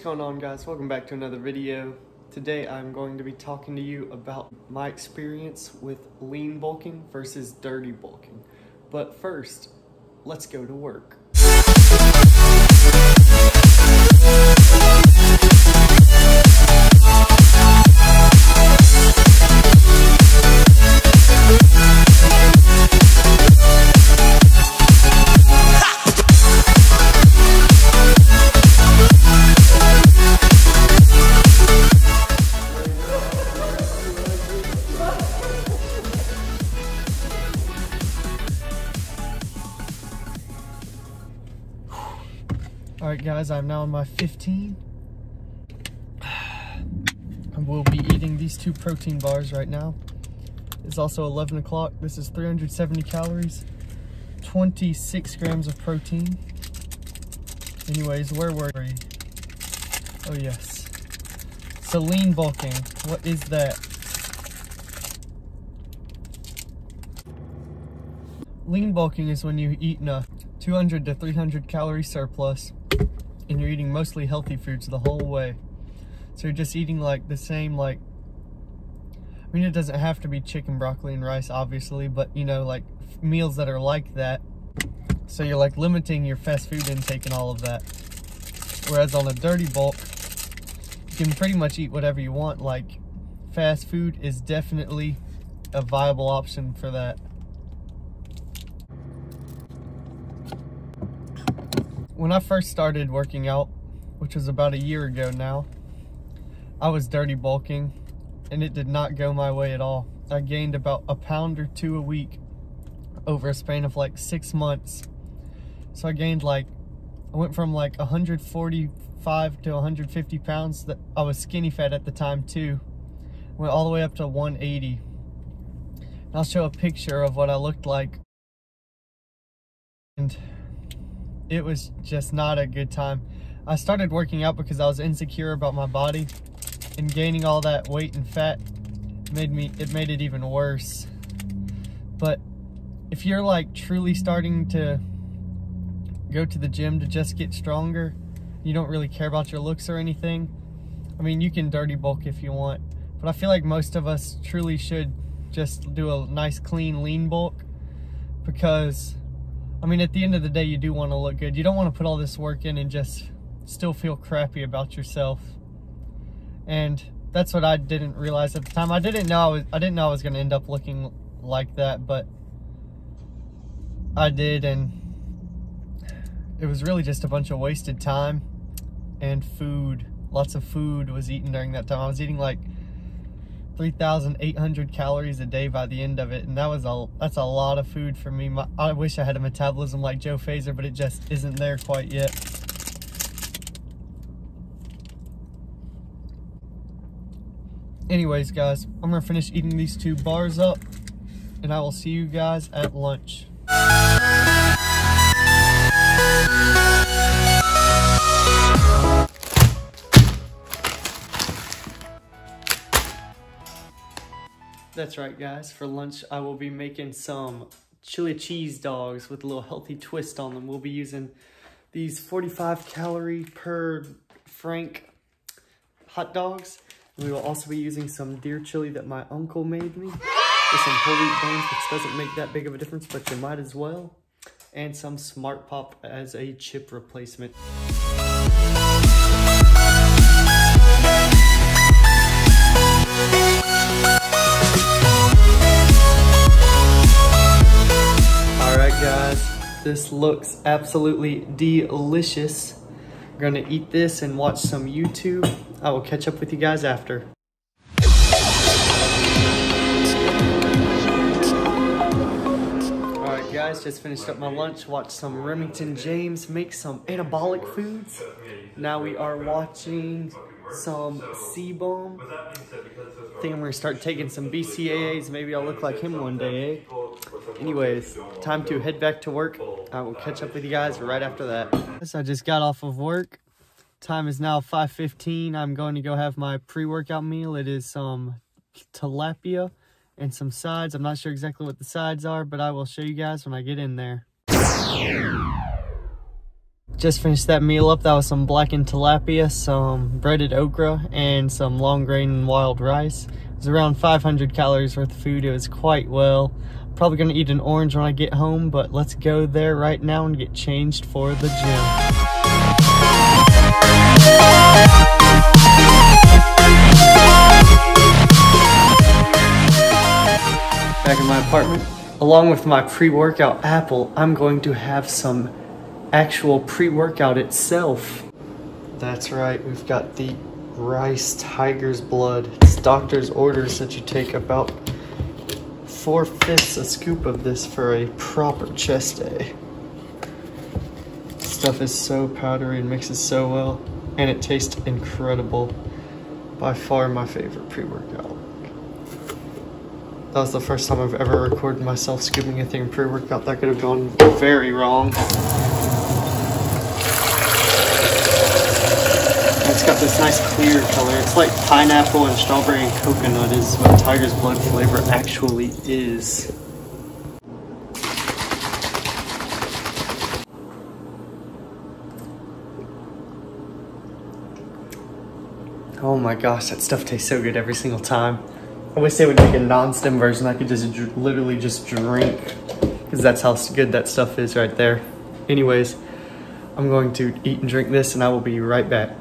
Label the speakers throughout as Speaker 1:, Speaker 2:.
Speaker 1: What's going on guys? Welcome back to another video. Today I'm going to be talking to you about my experience with lean bulking versus dirty bulking. But first, let's go to work. Guys, I'm now on my 15. I will be eating these two protein bars right now. It's also 11 o'clock. This is 370 calories, 26 grams of protein. Anyways, where were we? Oh, yes. Lean bulking, what is that? Lean bulking is when you eat in a 200 to 300 calorie surplus and you're eating mostly healthy foods the whole way. So you're just eating like the same like I mean it doesn't have to be chicken, broccoli and rice obviously, but you know like meals that are like that. So you're like limiting your fast food intake and all of that. Whereas on a dirty bulk, you can pretty much eat whatever you want. Like fast food is definitely a viable option for that. When I first started working out, which was about a year ago now, I was dirty bulking and it did not go my way at all. I gained about a pound or two a week over a span of like six months. So I gained like, I went from like 145 to 150 pounds that I was skinny fat at the time too. Went all the way up to 180. And I'll show a picture of what I looked like. And it was just not a good time. I started working out because I was insecure about my body and gaining all that weight and fat made me it made it even worse. But if you're like truly starting to go to the gym to just get stronger, you don't really care about your looks or anything. I mean, you can dirty bulk if you want, but I feel like most of us truly should just do a nice clean lean bulk because I mean, at the end of the day, you do want to look good. You don't want to put all this work in and just still feel crappy about yourself. And that's what I didn't realize at the time. I didn't know I was I didn't know I was going to end up looking like that, but I did and it was really just a bunch of wasted time and food. Lots of food was eaten during that time. I was eating like 3,800 calories a day by the end of it, and that was a that's a lot of food for me. My, I wish I had a metabolism like Joe Fazer, but it just isn't there quite yet. Anyways, guys, I'm gonna finish eating these two bars up, and I will see you guys at lunch. That's right, guys. For lunch, I will be making some chili cheese dogs with a little healthy twist on them. We'll be using these 45 calorie per frank hot dogs. We will also be using some deer chili that my uncle made me with some whole wheat bones, which doesn't make that big of a difference, but you might as well. And some Smart Pop as a chip replacement. Guys. This looks absolutely delicious. We're gonna eat this and watch some YouTube. I will catch up with you guys after. Alright guys, just finished up my lunch, watched some Remington James make some anabolic foods. Now we are watching some CBum. I think I'm gonna start taking some BCAAs. Maybe I'll look like him one day, eh? Anyways, time to head back to work. I will catch up with you guys right after that. I just got off of work. Time is now 5.15. I'm going to go have my pre-workout meal. It is some tilapia and some sides. I'm not sure exactly what the sides are, but I will show you guys when I get in there. Just finished that meal up. That was some blackened tilapia, some breaded okra, and some long grain wild rice. It was around 500 calories worth of food. It was quite well. Probably gonna eat an orange when I get home, but let's go there right now and get changed for the gym. Back in my apartment, along with my pre-workout apple, I'm going to have some actual pre-workout itself. That's right, we've got the Ryse tiger's blood. It's doctor's orders that you take about four-fifths a scoop of this for a proper chest day. Stuff is so powdery and mixes so well, and it tastes incredible. By far my favorite pre-workout. That was the first time I've ever recorded myself scooping a thing pre-workout. That could have gone very wrong. It's got this nice clear color. It's like pineapple and strawberry and coconut is what tiger's blood flavor actually is. Oh my gosh, that stuff tastes so good every single time. I wish they would make a non-stim version I could just literally just drink because that's how good that stuff is right there. Anyways, I'm going to eat and drink this and I will be right back.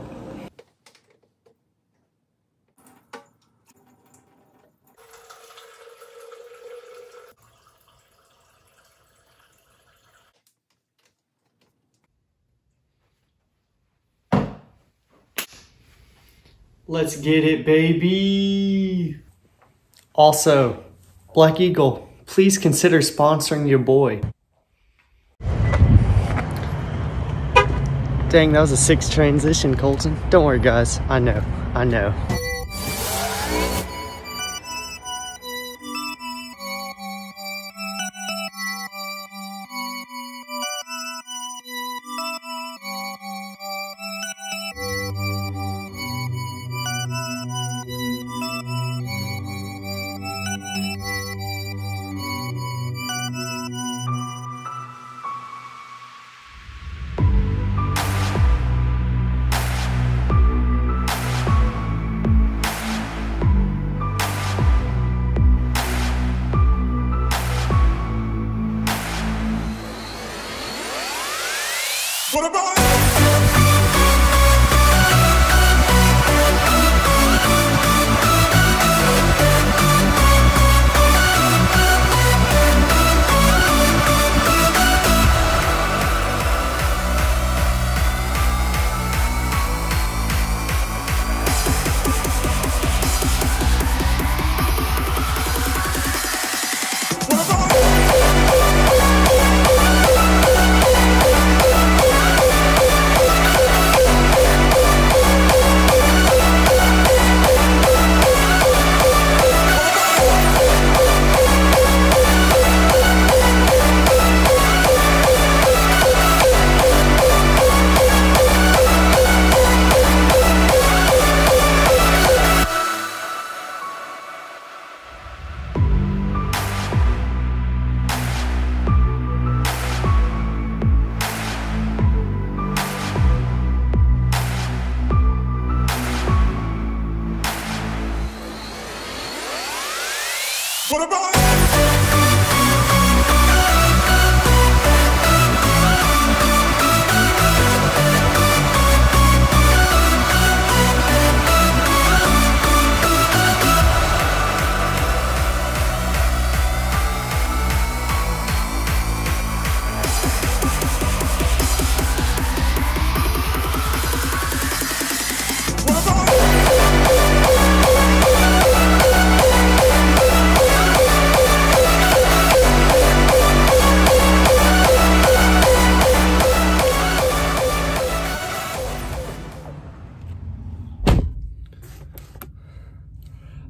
Speaker 1: Let's get it, baby. Also, Black Eagle, please consider sponsoring your boy. Dang, that was a six transition, Colton. Don't worry, guys. I know. I know.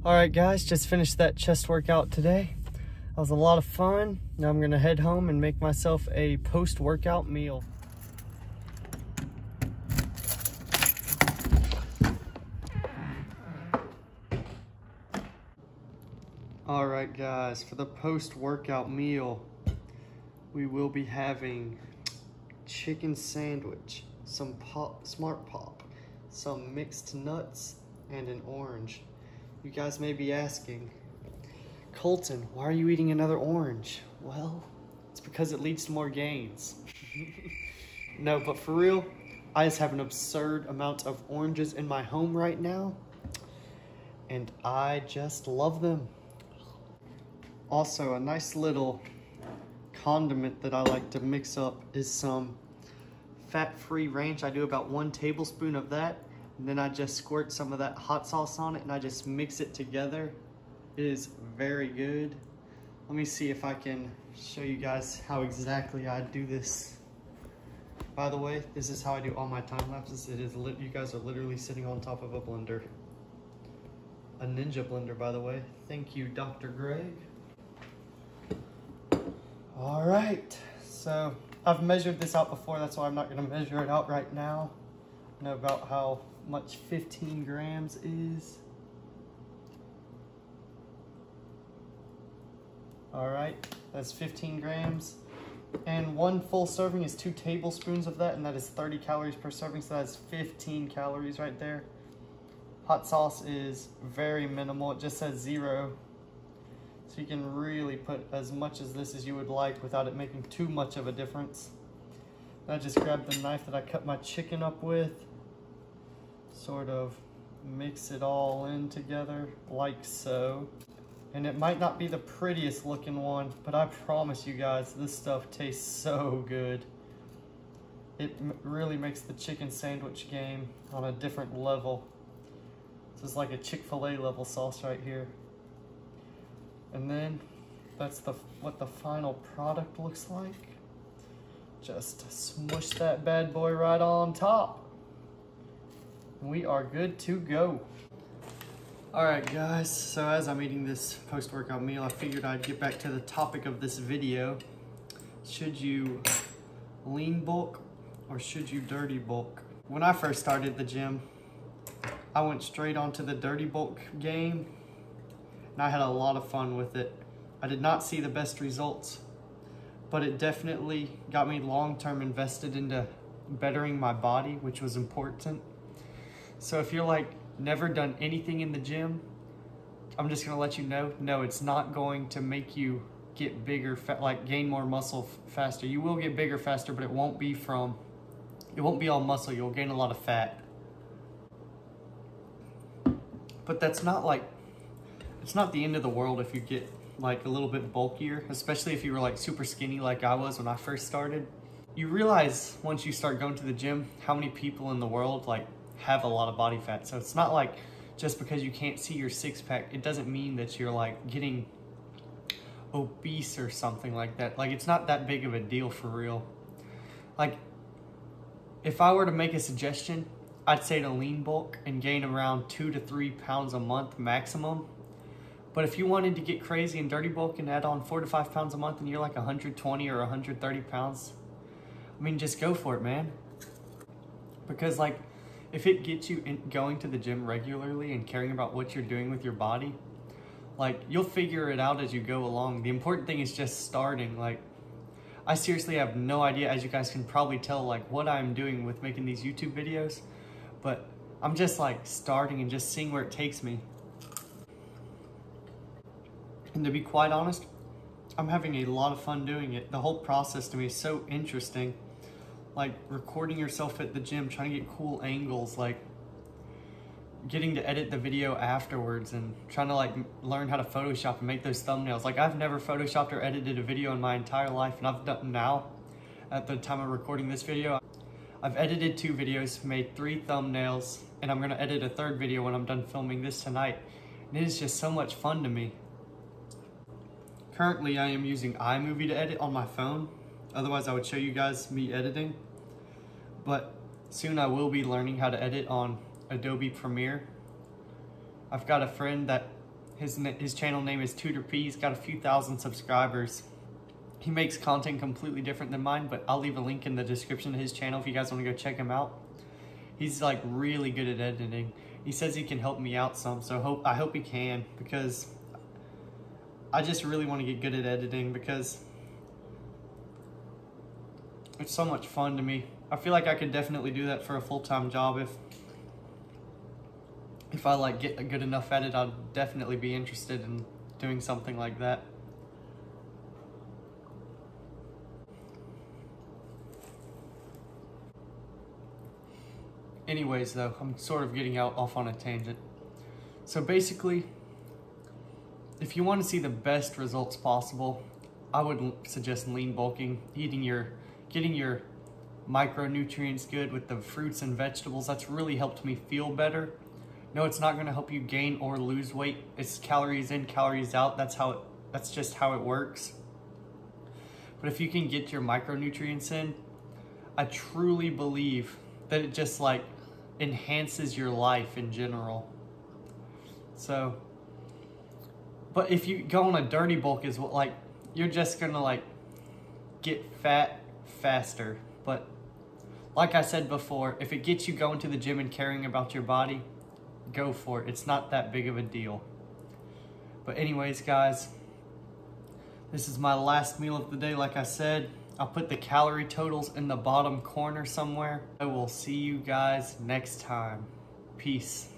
Speaker 1: All right, guys, just finished that chest workout today. That was a lot of fun. Now I'm gonna head home and make myself a post-workout meal. All right, guys, for the post-workout meal, we will be having chicken sandwich, some pop, smart pop, some mixed nuts, and an orange. You guys may be asking, Colton, why are you eating another orange? Well, it's because it leads to more gains. no, but for real, I just have an absurd amount of oranges in my home right now, and I just love them. Also, a nice little condiment that I like to mix up is some fat-free ranch. I do about one tablespoon of that, and then I just squirt some of that hot sauce on it, and I just mix it together. It is very good. Let me see if I can show you guys how exactly I do this. By the way, this is how I do all my time lapses. It is you guys are literally sitting on top of a blender. A Ninja blender, by the way. Thank you, Dr. Greg. All right, so I've measured this out before, that's why I'm not gonna measure it out right now. I know about how much 15 grams is. All right, that's 15 grams. And one full serving is two tablespoons of that, and that is 30 calories per serving, so that's 15 calories right there. Hot sauce is very minimal, it just says zero so you can really put as much as this as you would like without it making too much of a difference. I just grabbed the knife that I cut my chicken up with, sort of mix it all in together like so. And it might not be the prettiest looking one, but I promise you guys, this stuff tastes so good. It really makes the chicken sandwich game on a different level. This is like a Chick-fil-A level sauce right here. And then that's the what the final product looks like. Just smush that bad boy right on top. We are good to go. All right, guys, so as I'm eating this post-workout meal, I figured I'd get back to the topic of this video. Should you lean bulk or should you dirty bulk? When I first started the gym, I went straight onto the dirty bulk game and I had a lot of fun with it. I did not see the best results, but it definitely got me long-term invested into bettering my body, which was important. So if you're like never done anything in the gym, I'm just gonna let you know, no, it's not going to make you get bigger, like gain more muscle faster. You will get bigger faster, but it won't be from, it won't be all muscle. You'll gain a lot of fat. But that's not like it's not the end of the world if you get like a little bit bulkier, especially if you were like super skinny like I was when I first started. You realize once you start going to the gym how many people in the world like have a lot of body fat. So it's not like just because you can't see your six pack, it doesn't mean that you're like getting obese or something like that. Like it's not that big of a deal for real. Like if I were to make a suggestion, I'd say to lean bulk and gain around two to three pounds a month maximum but if you wanted to get crazy and dirty bulk and add on four to five pounds a month and you're like 120 or 130 pounds, I mean, just go for it, man. Because like, if it gets you in, going to the gym regularly and caring about what you're doing with your body, like you'll figure it out as you go along. The important thing is just starting. Like, I seriously have no idea, as you guys can probably tell, like what I'm doing with making these YouTube videos, but I'm just like starting and just seeing where it takes me. And to be quite honest, I'm having a lot of fun doing it. The whole process to me is so interesting. Like recording yourself at the gym, trying to get cool angles, like getting to edit the video afterwards and trying to like learn how to Photoshop and make those thumbnails. Like I've never Photoshopped or edited a video in my entire life and I've done now at the time of recording this video. I've edited two videos, made three thumbnails, and I'm gonna edit a third video when I'm done filming this tonight. And it is just so much fun to me. Currently, I am using iMovie to edit on my phone. Otherwise, I would show you guys me editing. But soon I will be learning how to edit on Adobe Premiere. I've got a friend that his, his channel name is Tooterp. He's got a few thousand subscribers. He makes content completely different than mine, but I'll leave a link in the description to his channel if you guys want to go check him out. He's like really good at editing. He says he can help me out some, so hope I hope he can because I just really want to get good at editing because it's so much fun to me. I feel like I could definitely do that for a full-time job if if I like get good enough at it, I'd definitely be interested in doing something like that. Anyways though, I'm sort of getting out off on a tangent. So basically, if you want to see the best results possible, I would suggest lean bulking, eating your, getting your micronutrients good with the fruits and vegetables. That's really helped me feel better. No, it's not going to help you gain or lose weight. It's calories in, calories out. That's how it, that's just how it works. But if you can get your micronutrients in, I truly believe that it just like enhances your life in general. So, but if you go on a dirty bulk is what like, you're just gonna like get fat faster. But like I said before, if it gets you going to the gym and caring about your body, go for it. It's not that big of a deal. But anyways, guys, this is my last meal of the day, like I said. I'll put the calorie totals in the bottom corner somewhere. I will see you guys next time. Peace.